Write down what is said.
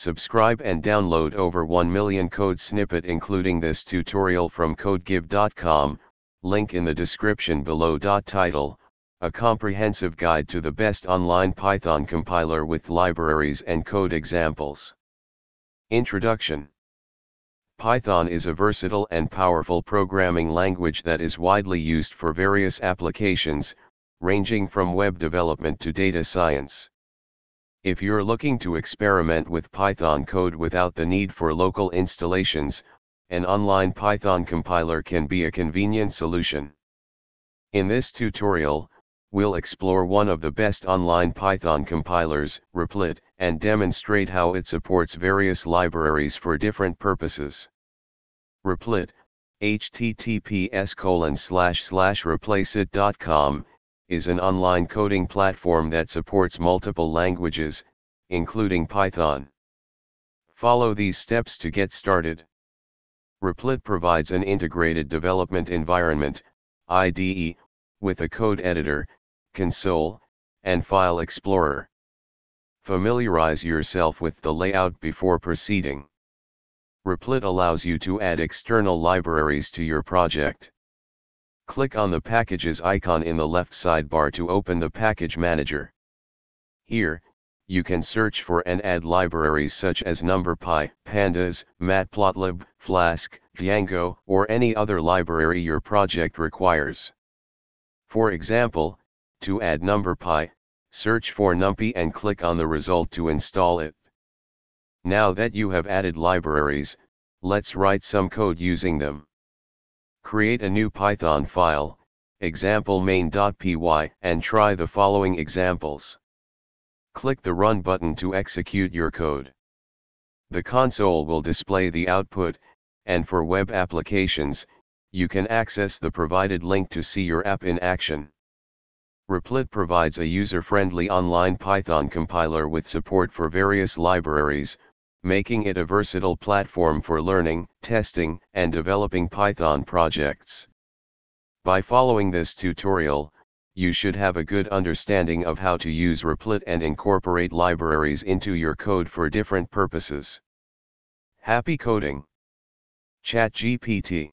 Subscribe and download over 1 million code snippet including this tutorial from codegive.com, link in the description below. Title, a comprehensive guide to the best online Python compiler with libraries and code examples. Introduction Python is a versatile and powerful programming language that is widely used for various applications, ranging from web development to data science. If you're looking to experiment with Python code without the need for local installations, an online Python compiler can be a convenient solution. In this tutorial, we'll explore one of the best online Python compilers, Replit, and demonstrate how it supports various libraries for different purposes. Replit, https colon slash slash is an online coding platform that supports multiple languages, including Python. Follow these steps to get started. Replit provides an integrated development environment, IDE, with a code editor, console, and file explorer. Familiarize yourself with the layout before proceeding. Replit allows you to add external libraries to your project. Click on the Packages icon in the left sidebar to open the Package Manager. Here, you can search for and add libraries such as NumPy, Pandas, Matplotlib, Flask, Django, or any other library your project requires. For example, to add NumPy, search for NumPy and click on the result to install it. Now that you have added libraries, let's write some code using them. Create a new Python file, example main.py, and try the following examples. Click the Run button to execute your code. The console will display the output, and for web applications, you can access the provided link to see your app in action. Replit provides a user-friendly online Python compiler with support for various libraries, making it a versatile platform for learning, testing, and developing Python projects. By following this tutorial, you should have a good understanding of how to use Replit and incorporate libraries into your code for different purposes. Happy coding! ChatGPT